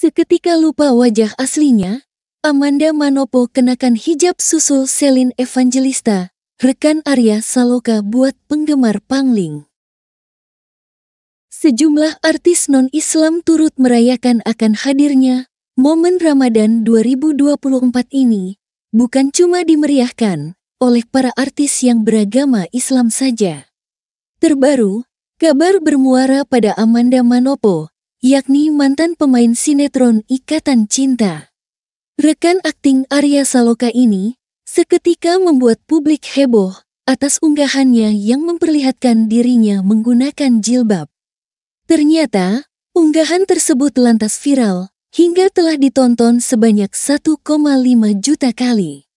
Seketika lupa wajah aslinya, Amanda Manopo kenakan hijab susul Selin Evangelista, rekan Arya Saloka buat penggemar Pangling. Sejumlah artis non-Islam turut merayakan akan hadirnya momen Ramadan 2024 ini, bukan cuma dimeriahkan oleh para artis yang beragama Islam saja. Terbaru, kabar bermuara pada Amanda Manopo, yakni mantan pemain sinetron Ikatan Cinta. Rekan akting Arya Saloka ini seketika membuat publik heboh atas unggahannya yang memperlihatkan dirinya menggunakan jilbab. Ternyata, unggahan tersebut lantas viral hingga telah ditonton sebanyak 1,5 juta kali.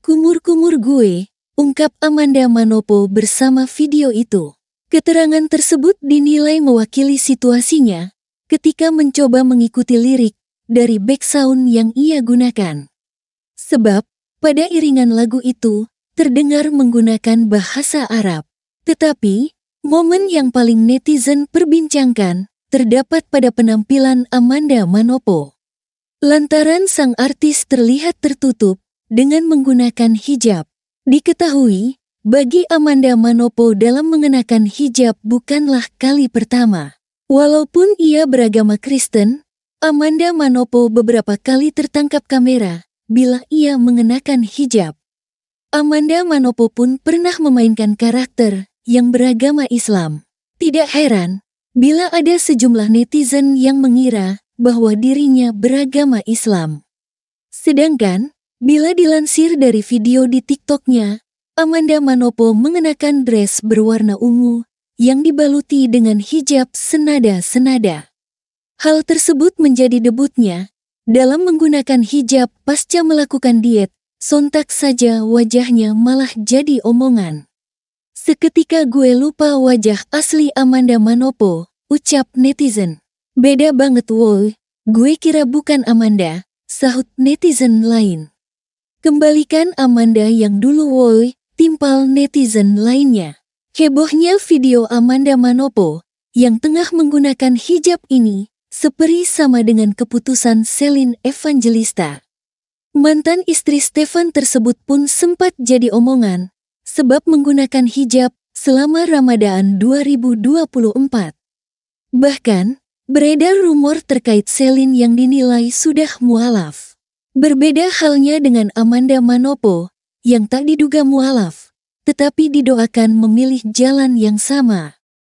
Kumur-kumur gue, ungkap Amanda Manopo bersama video itu. Keterangan tersebut dinilai mewakili situasinya ketika mencoba mengikuti lirik dari background yang ia gunakan. Sebab, pada iringan lagu itu, terdengar menggunakan bahasa Arab. Tetapi, momen yang paling netizen perbincangkan terdapat pada penampilan Amanda Manopo. Lantaran sang artis terlihat tertutup dengan menggunakan hijab. Diketahui, bagi Amanda Manopo dalam mengenakan hijab bukanlah kali pertama. Walaupun ia beragama Kristen, Amanda Manopo beberapa kali tertangkap kamera bila ia mengenakan hijab. Amanda Manopo pun pernah memainkan karakter yang beragama Islam. Tidak heran bila ada sejumlah netizen yang mengira bahwa dirinya beragama Islam. Sedangkan, Bila dilansir dari video di TikToknya, Amanda Manopo mengenakan dress berwarna ungu yang dibaluti dengan hijab senada-senada. Hal tersebut menjadi debutnya dalam menggunakan hijab pasca melakukan diet, sontak saja wajahnya malah jadi omongan. Seketika gue lupa wajah asli Amanda Manopo, ucap netizen. Beda banget woi, gue kira bukan Amanda, sahut netizen lain. Kembalikan Amanda yang dulu woi, timpal netizen lainnya. Hebohnya video Amanda Manopo yang tengah menggunakan hijab ini seperi sama dengan keputusan Selin Evangelista. Mantan istri Stefan tersebut pun sempat jadi omongan sebab menggunakan hijab selama Ramadan 2024. Bahkan, beredar rumor terkait Selin yang dinilai sudah mualaf. Berbeda halnya dengan Amanda Manopo yang tak diduga mualaf, tetapi didoakan memilih jalan yang sama.